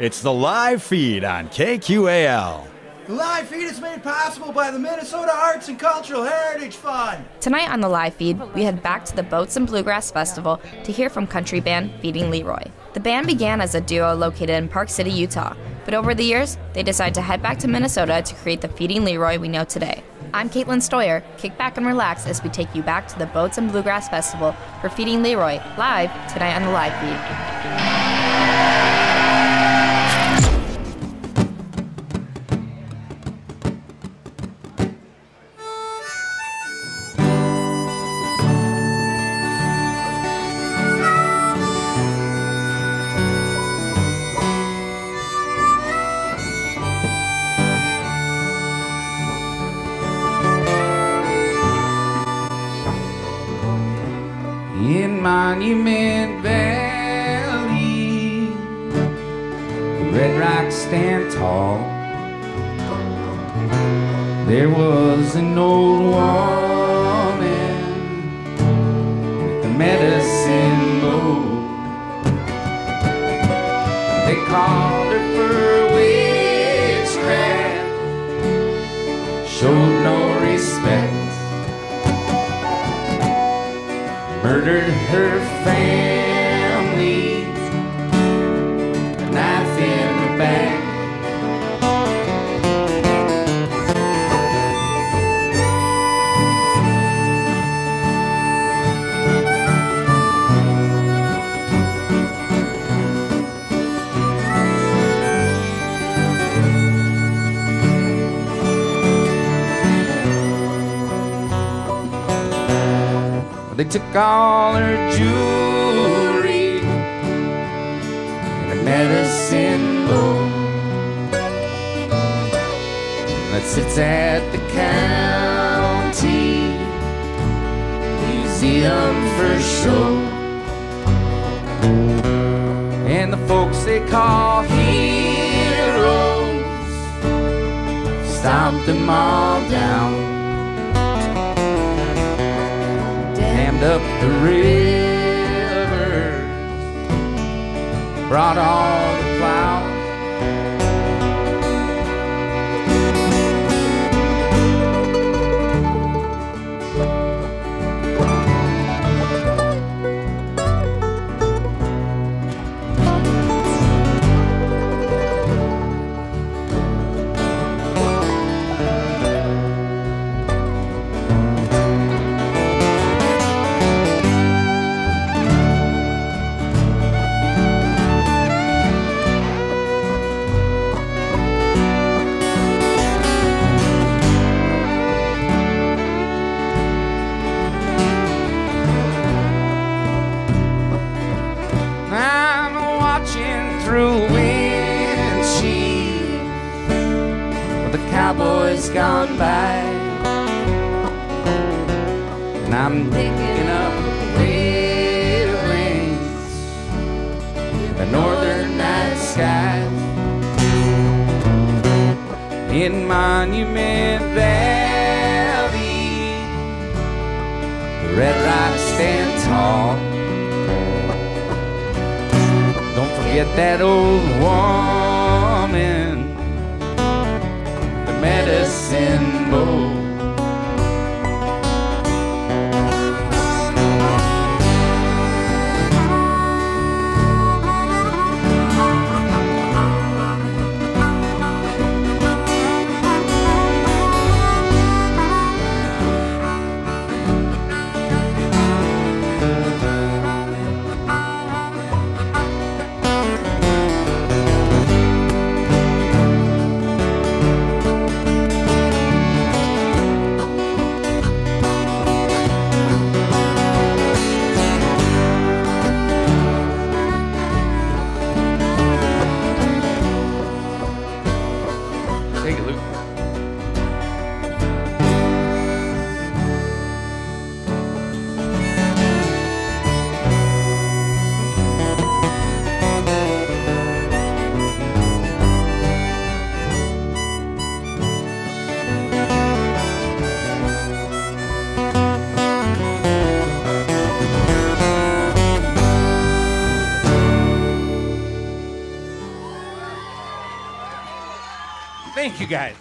It's the live feed on KQAL. The live feed is made possible by the Minnesota Arts and Cultural Heritage Fund. Tonight on the live feed, we head back to the Boats and Bluegrass Festival to hear from country band Feeding Leroy. The band began as a duo located in Park City, Utah, but over the years, they decided to head back to Minnesota to create the Feeding Leroy we know today. I'm Katelyn Steuer. Kick back and relax as we take you back to the Boats and Bluegrass Festival for Feeding Leroy live tonight on the live feed. Took all her jewelry and her medicine bowl that sits at the county museum for show. And the folks they call heroes stomped them all down. Up the rivers, brought all the flowers. Guys.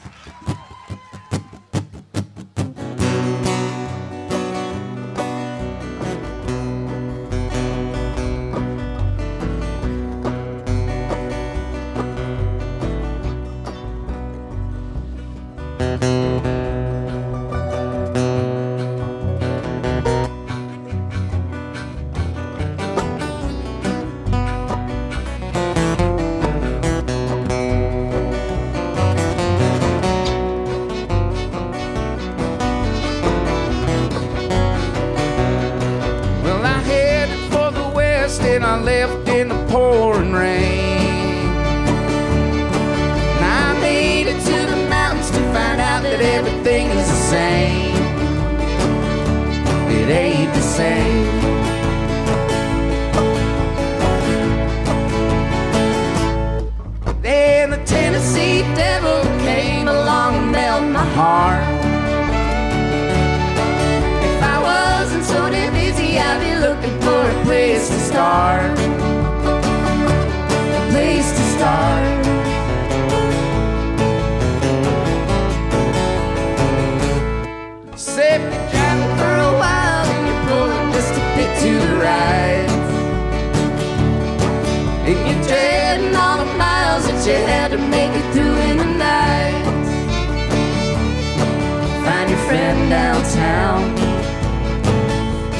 Downtown.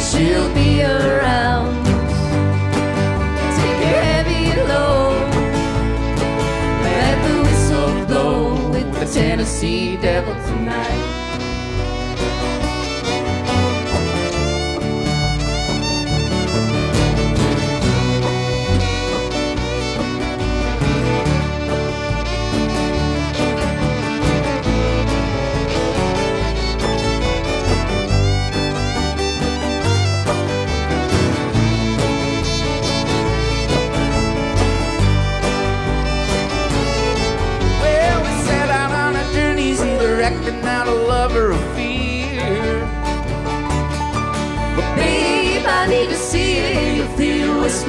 She'll be around. Take your heavy load. Let the whistle blow with the Tennessee Devil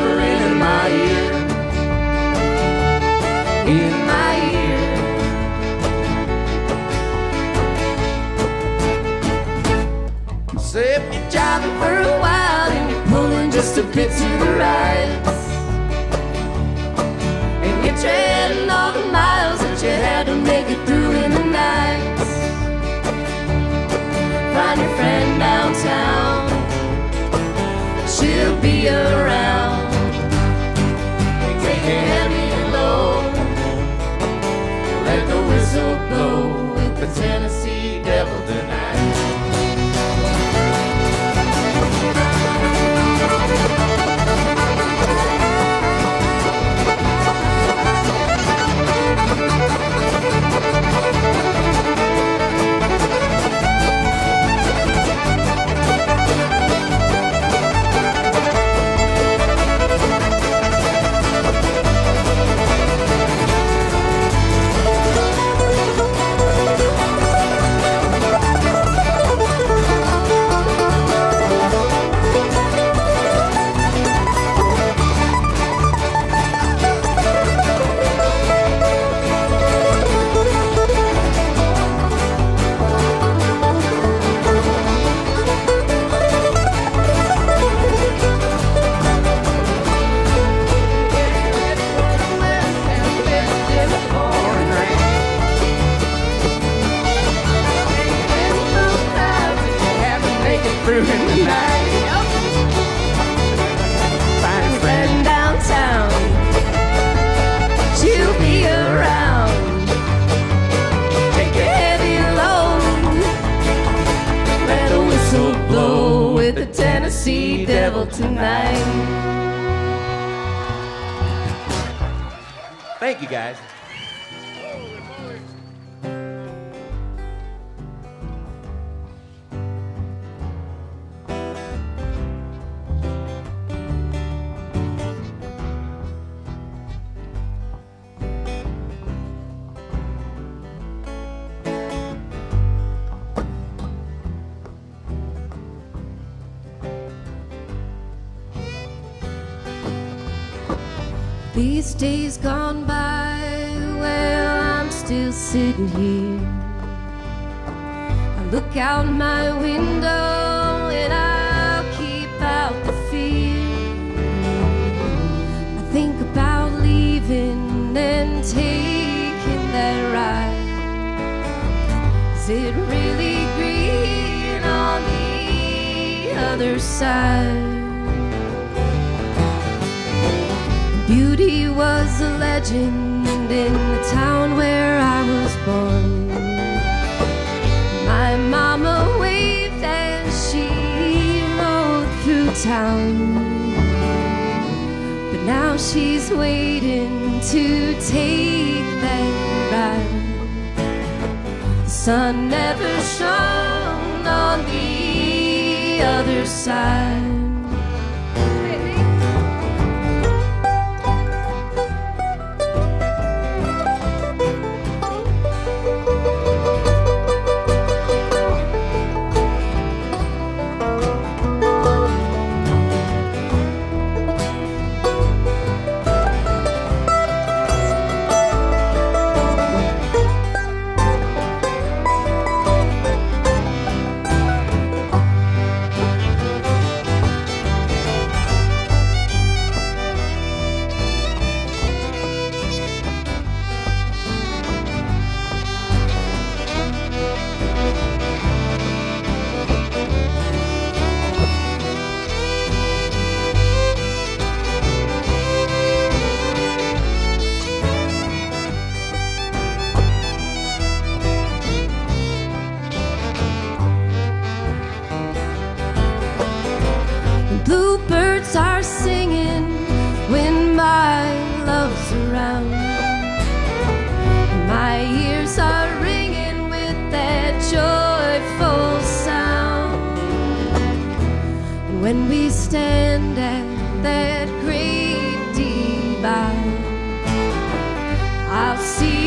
whispering in my ear, in my ear. So if you're driving for a while and you're pulling just a bit to the right. And you're treading all the miles that you had to make it through in the night. Find your friend downtown. She'll be around. Tennessee Through in the night. Find a friend downtown. She'll be around. Take a heavy load. Let the whistle blow with the Tennessee Devil tonight. Thank you guys. Gone by, well, I'm still sitting here. I look out my window and I'll keep out the fear. I think about leaving and taking that ride. Is it really green on the other side? Beauty was a legend in the town where I was born. My mama waved as she rode through town. But now she's waiting to take that ride. The sun never shone on the other side. We stand at that great divide, I'll see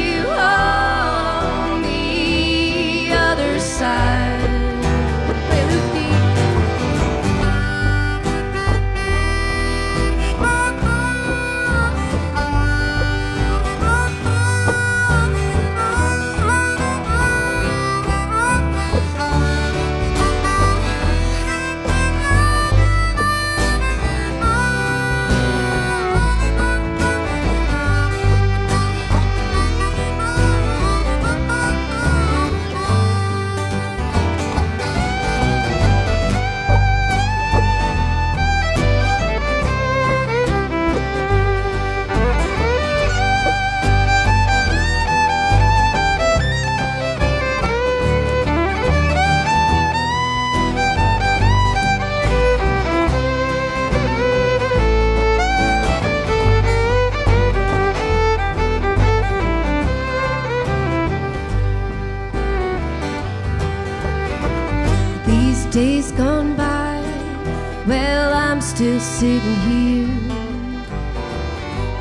sitting here.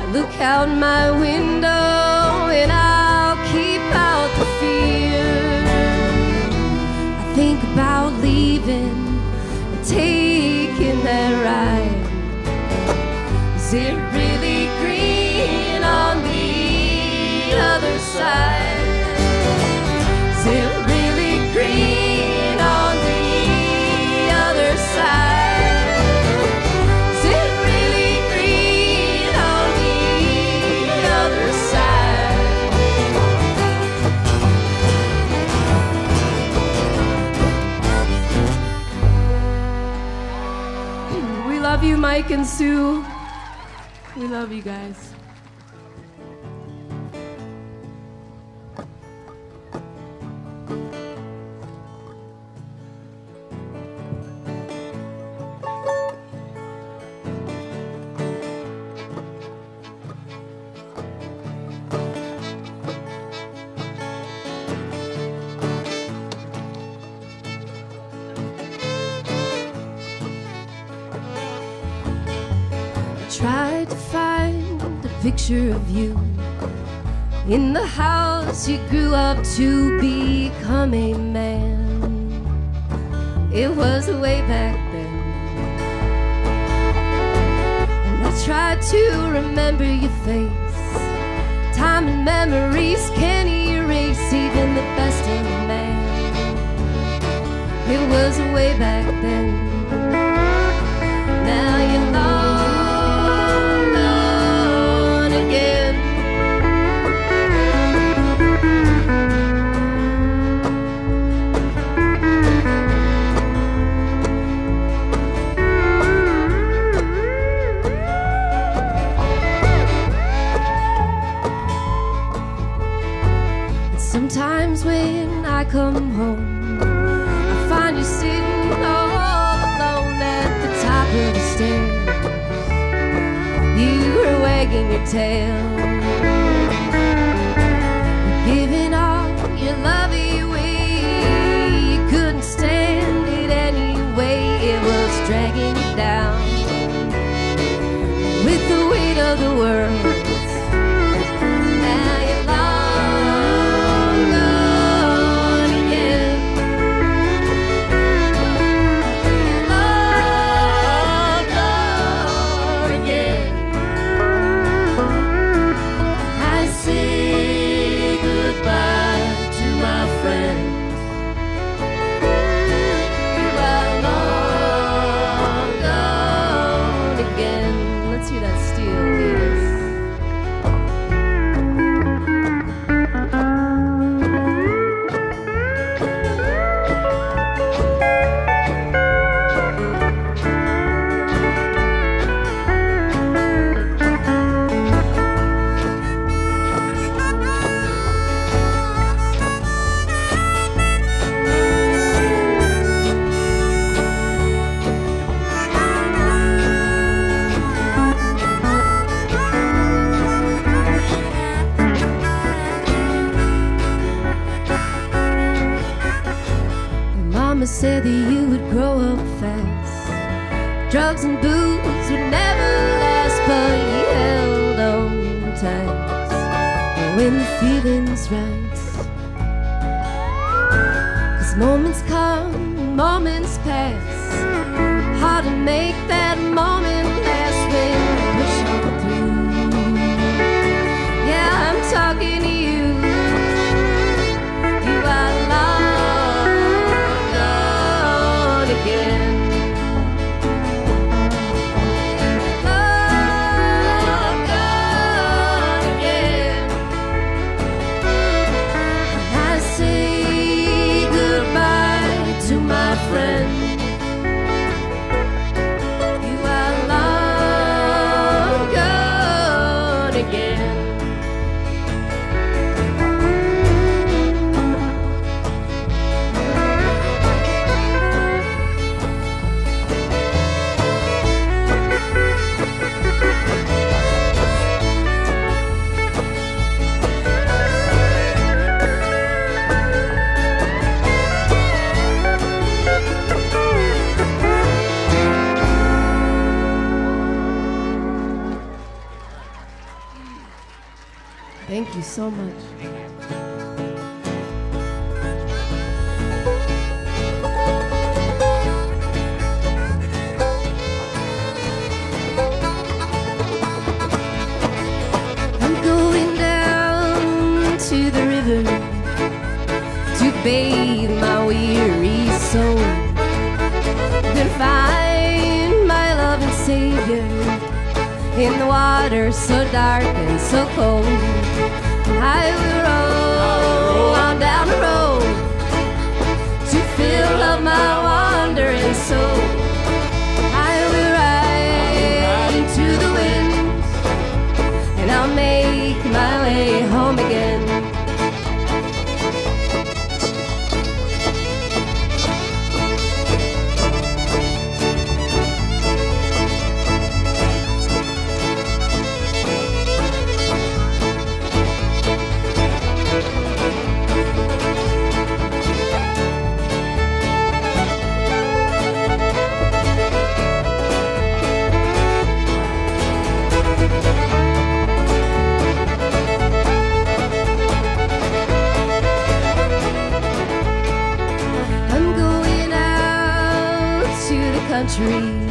I look out my window and I'll keep out the fear. I think about leaving and taking that ride. Is it really Mike and Sue. We love you guys. In the house he grew up to become a man. It was way back then. And I try to remember your face. Time and memories can erase even the best of man. It was way back then. so much. I'm going down to the river to bathe my weary soul. Then find my loving Savior in the water so dark and so cold. I will You.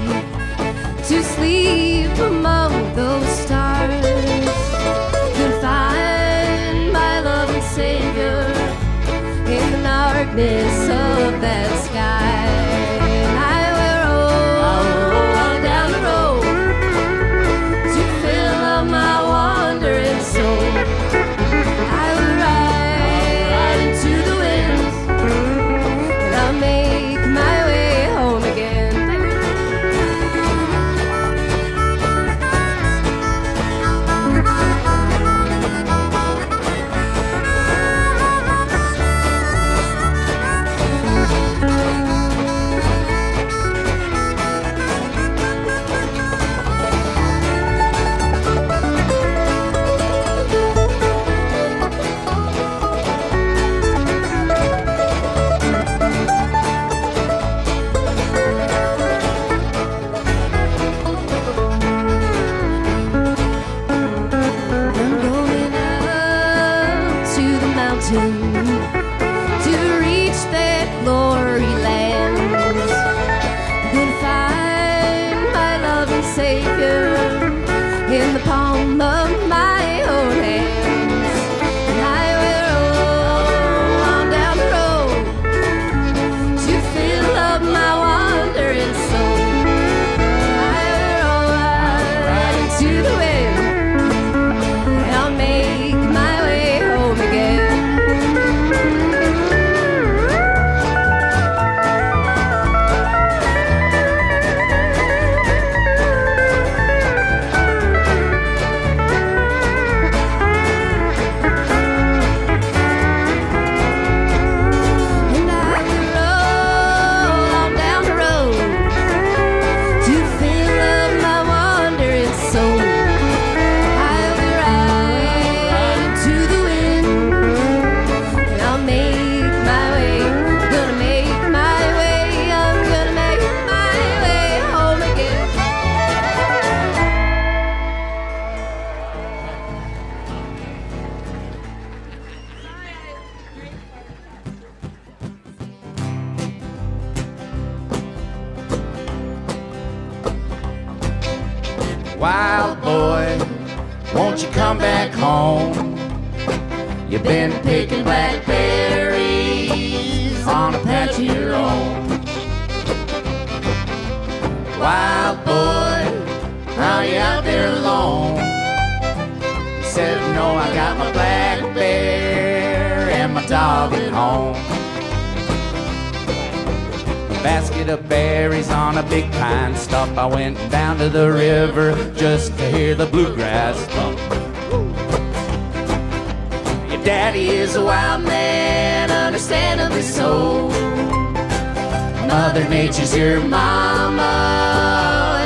Got my black bear and my dog at home. A basket of berries on a big pine stump. I went down to the river just to hear the bluegrass thump. Your daddy is a wild man, understandably so. Mother Nature's your mama,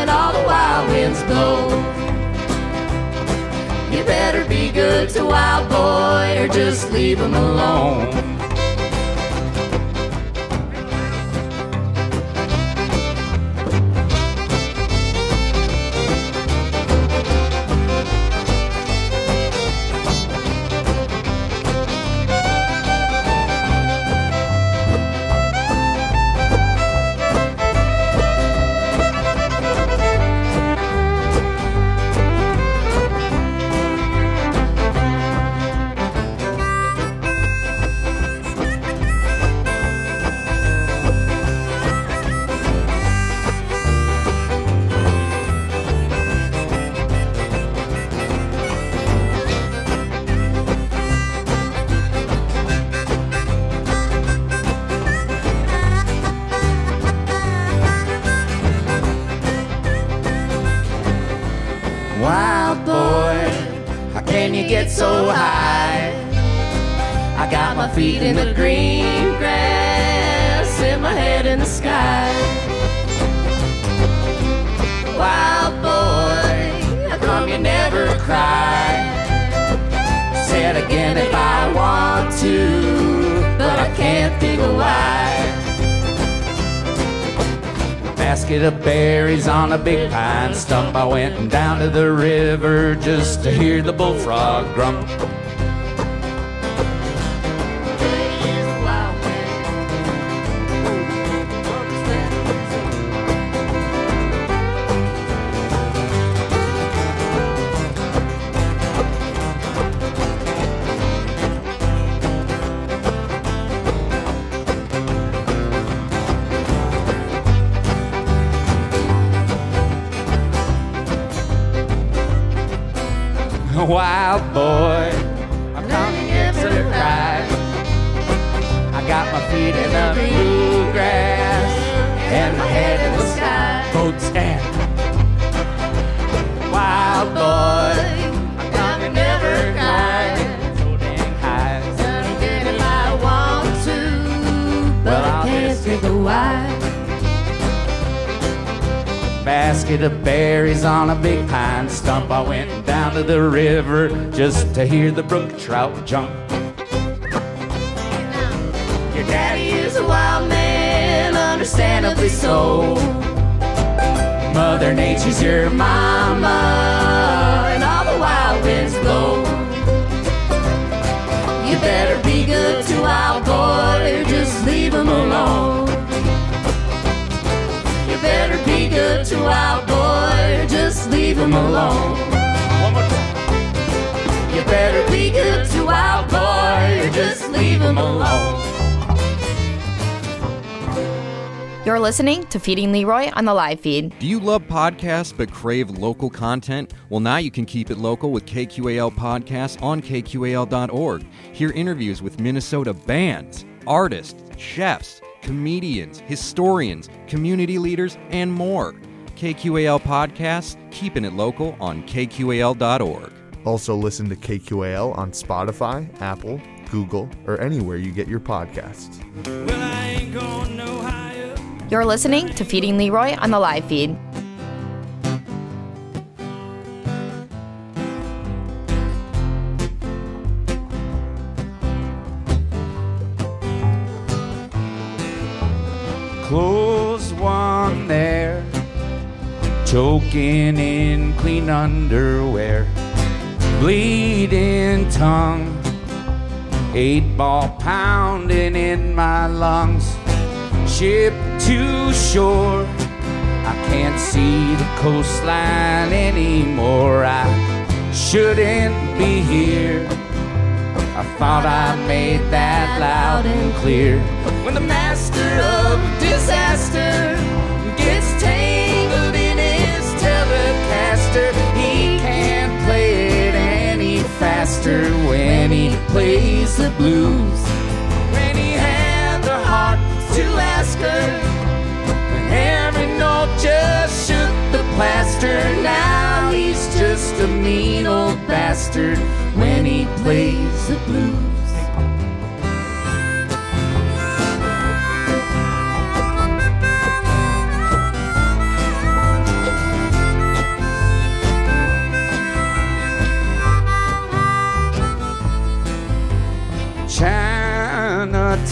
and all the wild winds blow. Better be good to Wild Boy or just leave him alone. I got my feet in the green grass and my head in the sky. Wild boy, how come you never cry? Say it again if I want to, but I can't of why. Basket of berries on a big pine stump. I went down to the river just to hear the bullfrog grump. On a big pine stump. I went down to the river just to hear the brook trout jump. Your daddy is a wild man, understandably so. Mother Nature's your mama, leave them alone. You better be good to our boy, or just leave them alone. You're listening to Feeding Leroy on the live feed. Do you love podcasts but crave local content? Well, now you can keep it local with KQAL podcasts on KQAL.org. Hear interviews with Minnesota bands, artists, chefs, comedians, historians, community leaders, and more. KQAL podcast, keeping it local on KQAL.org. Also, listen to KQAL on Spotify, Apple, Google, or anywhere you get your podcasts. Well, I ain't going no higher. You're listening to Feeding Leroy on the live feed. Close one there, choking in clean underwear, bleeding tongue, eight ball pounding in my lungs, ship to shore. I can't see the coastline anymore. I shouldn't be here. I thought I made that loud and clear. When the master of disaster plays the blues. When he had the heart to ask her, when every note just shook the plaster. Now he's just a mean old bastard when he plays the blues.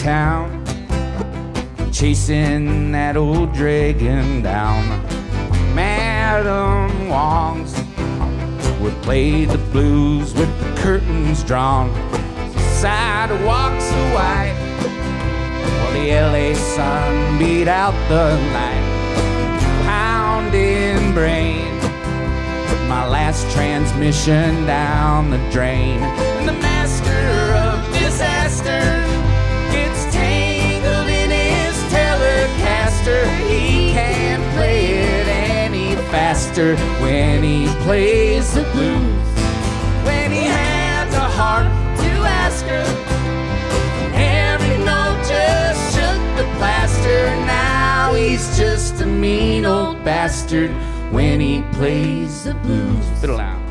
Chinatown, chasing that old dragon down. Madam Wong's would play the blues with the curtains drawn. Sidewalks of white, while the LA sun beat out the light. Pounding brain, my last transmission down the drain. Faster when he plays the blues. When he had a heart to ask her, every note just shook the plaster. Now he's just a mean old bastard when he plays the blues. Fiddle out.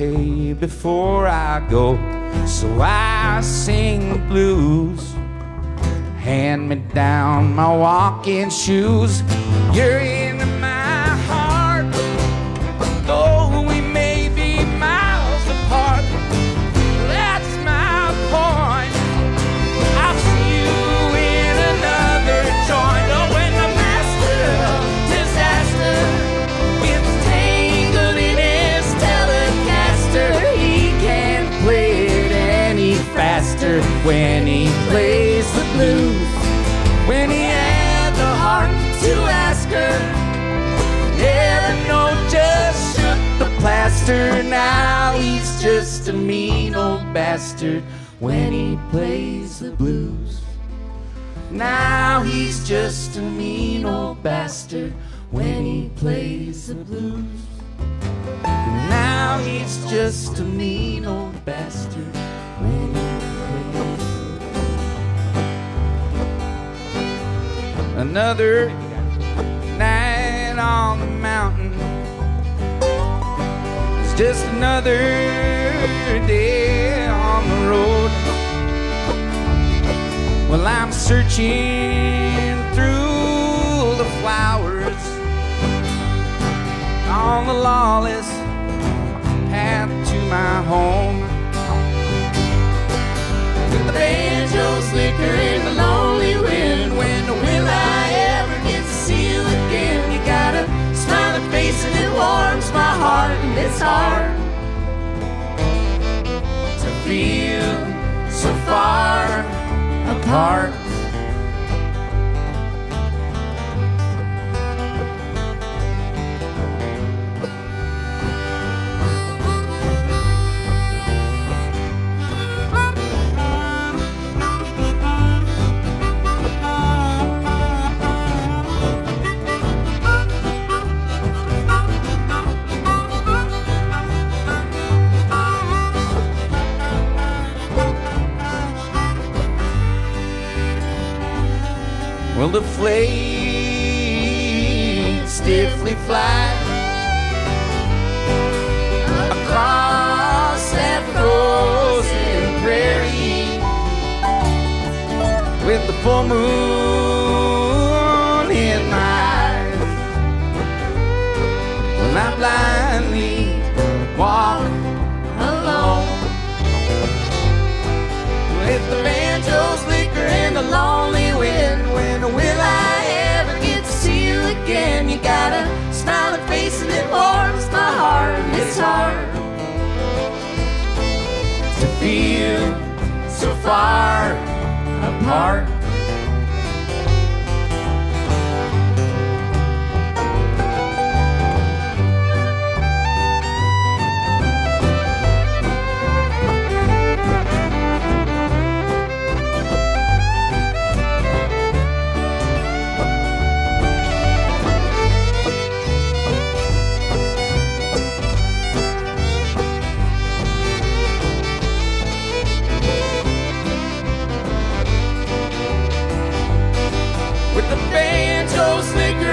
Pay before I go, so I sing the blues. Hand me down my walking shoes. You're when he plays the blues. When he had the heart to ask her, every note just shook the plaster. Now he's just a mean old bastard when he plays the blues. Now he's just a mean old bastard when he plays the blues. Now he's just a mean old bastard when he Another night on the mountain. It's just another day on the road. Well, I'm searching through the flowers on the lawless path to my home. the banjo's liquor and the lonely wind. Smiling face and it warms my heart, and it's hard to feel so far apart. Well, far apart. Banjo's liquor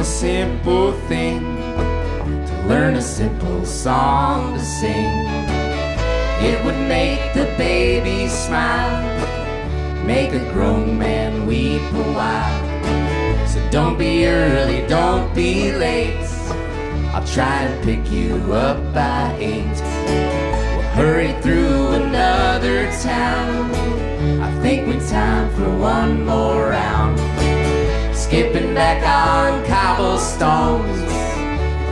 a simple thing to learn a simple song to sing. It would make the baby smile, make a grown man weep a while. So don't be early, don't be late. I'll try to pick you up by eight. We'll hurry through another town. I think we're time for one more round. Skipping back on cobblestones,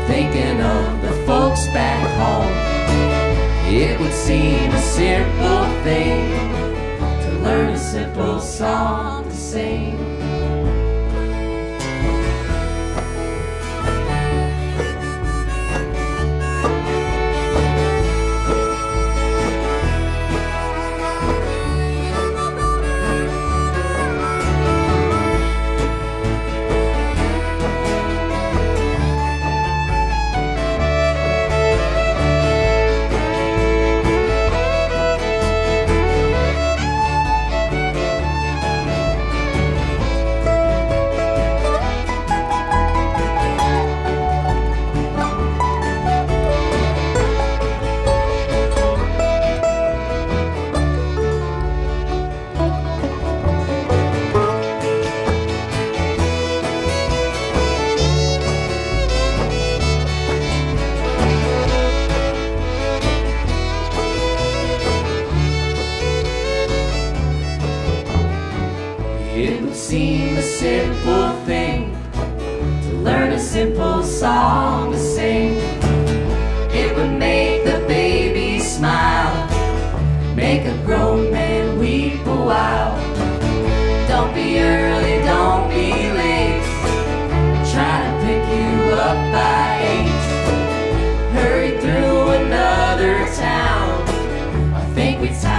thinking of the folks back home. It would seem a simple thing to learn a simple song to sing. time.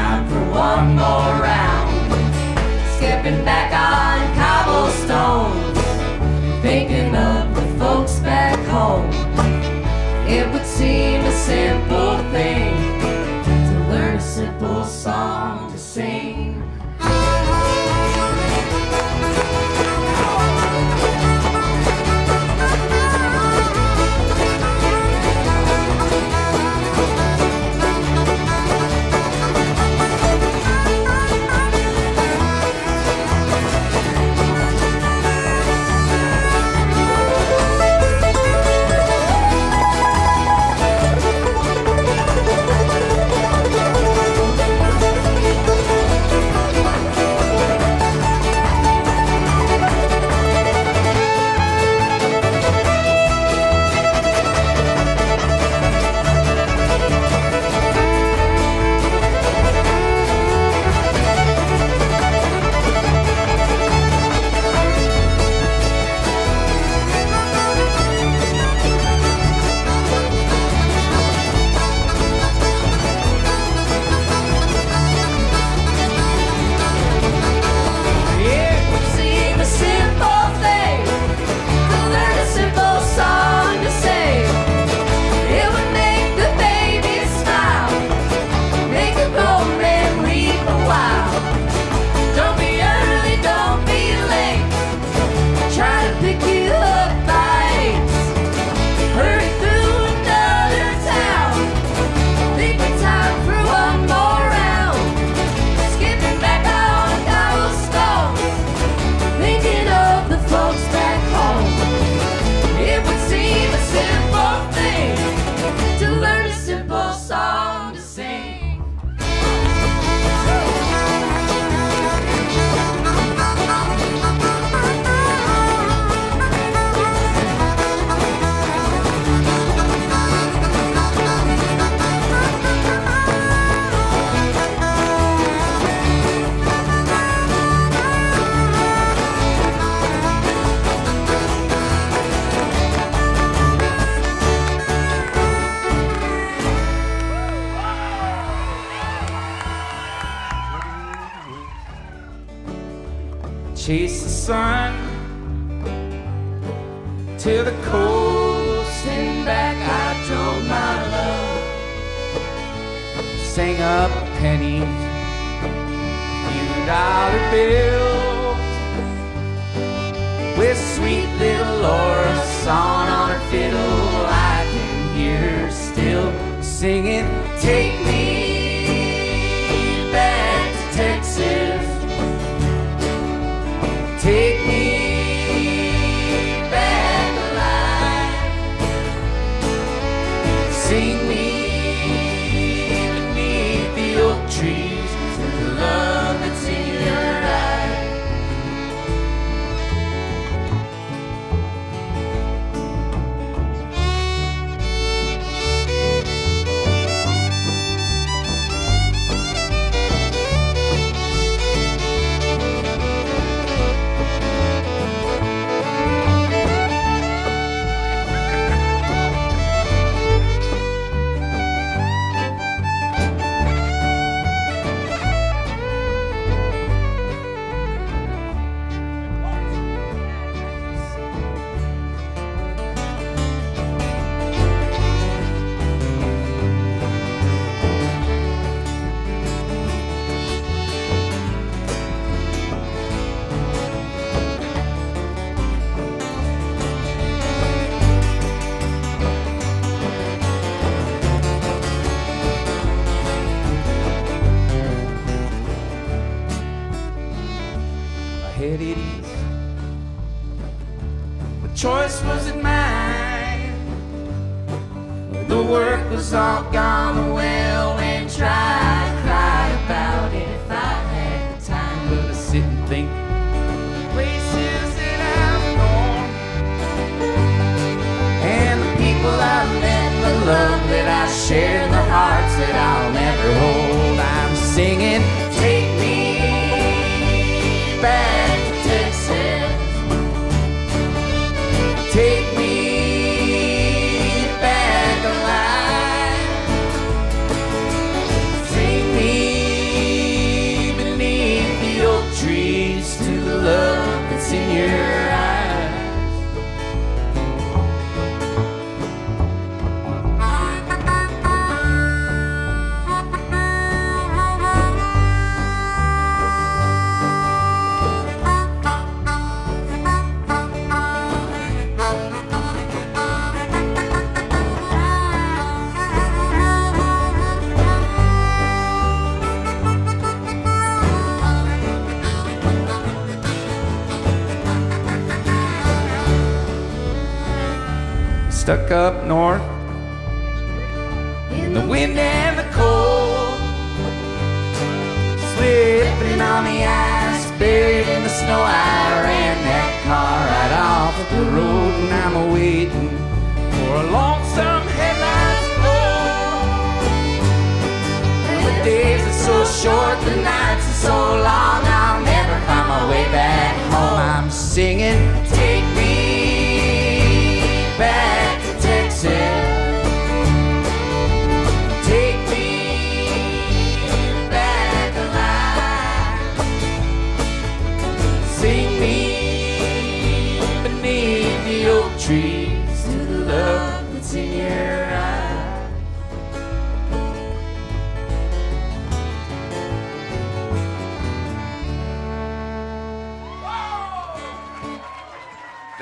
think places that I've known, and the people I've met, the love that I share. Stuck up north in the wind and the cold. Slipping on the ice, buried in the snow. I ran that car right off the road, and I'm waiting for a lonesome headlights glow. And the days are so short, the nights are so long. I'll never find my way back home. I'm singing,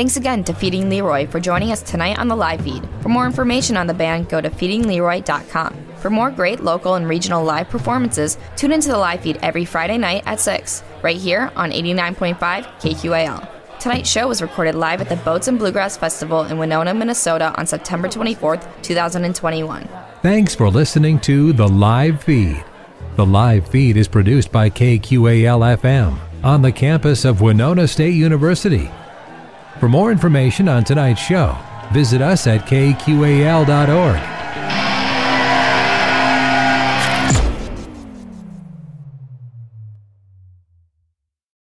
Thanks again to Feeding Leroy for joining us tonight on the live feed. For more information on the band, go to feedingleroy.com. For more great local and regional live performances, tune into the live feed every Friday night at 6, right here on 89.5 KQAL. Tonight's show was recorded live at the Boats and Bluegrass Festival in Winona, Minnesota on September 24th, 2021. Thanks for listening to The Live Feed. The Live Feed is produced by KQAL FM on the campus of Winona State University. For more information on tonight's show, visit us at kqal.org